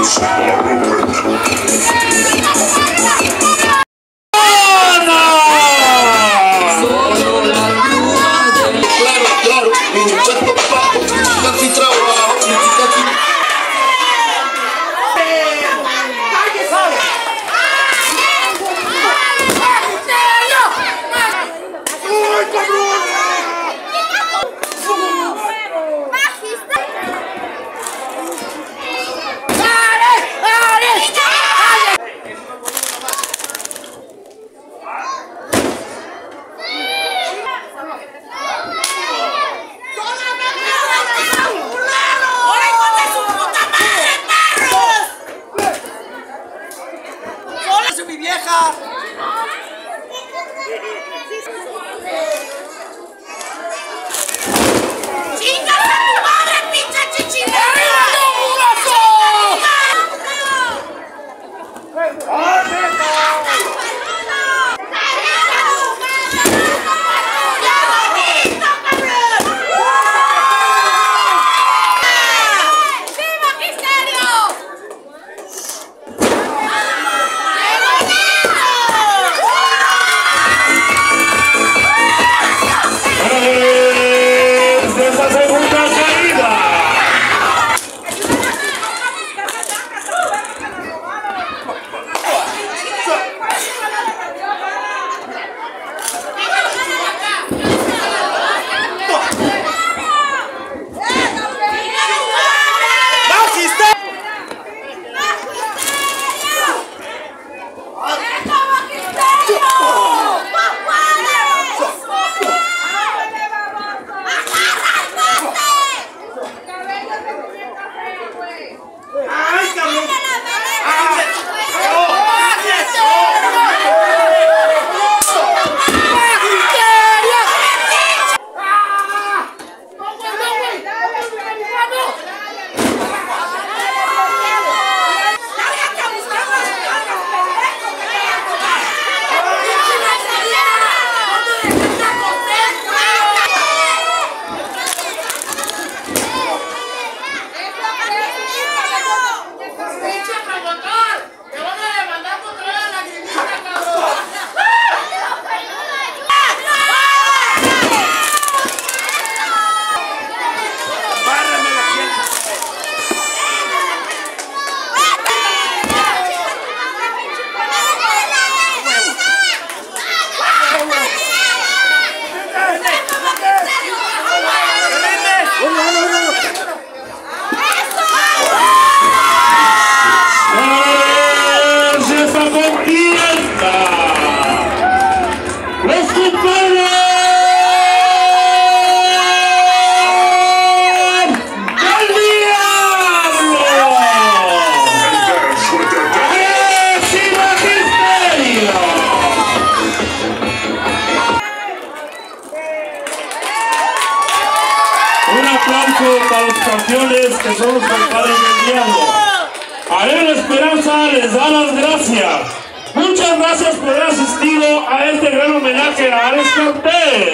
is my limit. Aplauso para los campeones que son los compadres del diablo. Arena Esperanza les da las gracias. Muchas gracias por haber asistido a este gran homenaje a Alex Cortés.